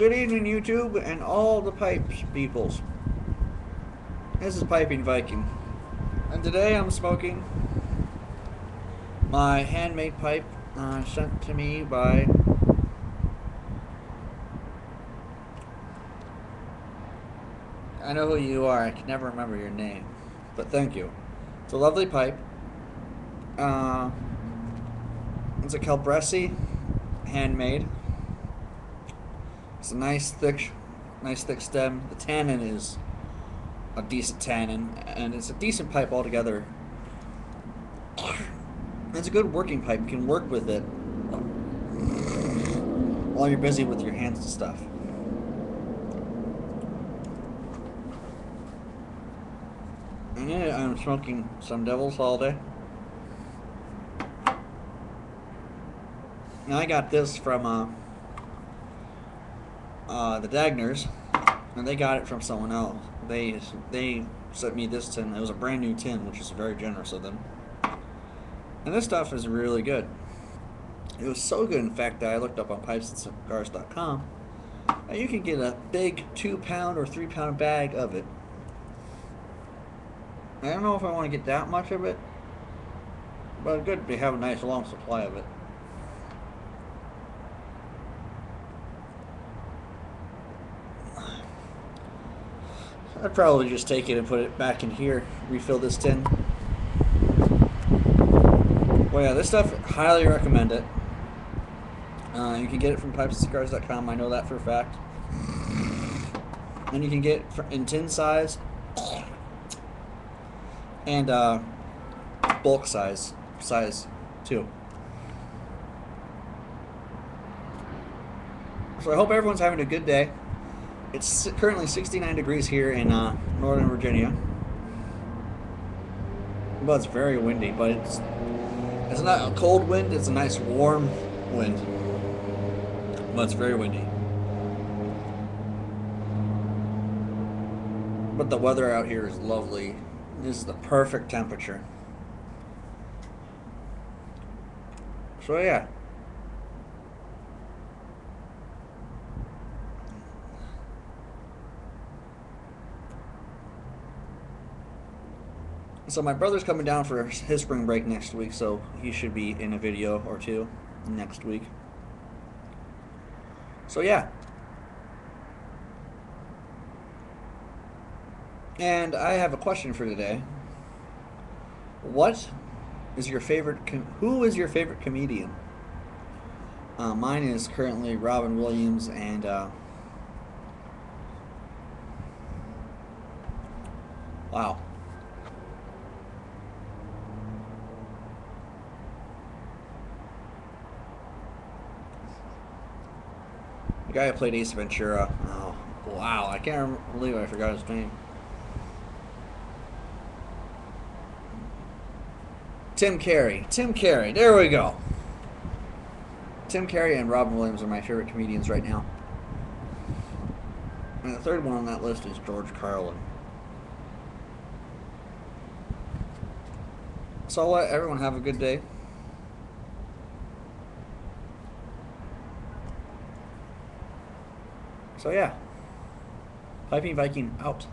Good evening, YouTube, and all the pipes peoples. This is Piping Viking, and today I'm smoking my handmade pipe uh, sent to me by I know who you are. I can never remember your name, but thank you. It's a lovely pipe. Uh, it's a Calabresi, handmade. It's a nice thick, nice thick stem. The tenon is a decent tenon, and it's a decent pipe altogether. It's a good working pipe. You can work with it while you're busy with your hands and stuff. And yeah, I'm smoking some Devil's Holiday. And I got this from uh, uh, the Dagners, and they got it from someone else. They they sent me this tin. It was a brand new tin, which is very generous of them. And this stuff is really good. It was so good, in fact, that I looked up on pipesandcigars.com. And you can get a big two pound or three pound bag of it. I don't know if I want to get that much of it, but it's good to have a nice long supply of it. I'd probably just take it and put it back in here, refill this tin. Well, yeah, this stuff, highly recommend it. Uh, you can get it from pipesandcigars.com, I know that for a fact. And you can get it in tin size and uh, bulk size, size too. So I hope everyone's having a good day. It's currently 69 degrees here in uh, Northern Virginia. Well, it's very windy, but it's it's not a cold wind. It's a nice warm wind, but it's very windy. But the weather out here is lovely. This is the perfect temperature. So yeah. So my brother's coming down for his spring break next week, so he should be in a video or two next week. So yeah. And I have a question for today. What is your favorite? Who is your favorite comedian? Uh, mine is currently Robin Williams and uh, wow. The guy who played Ace Ventura. Oh, wow. I can't believe I forgot his name. Jim Carrey. Jim Carrey. There we go. Jim Carrey and Robin Williams are my favorite comedians right now. And the third one on that list is George Carlin. So I'll let everyone have a good day. So yeah. Piping Viking out.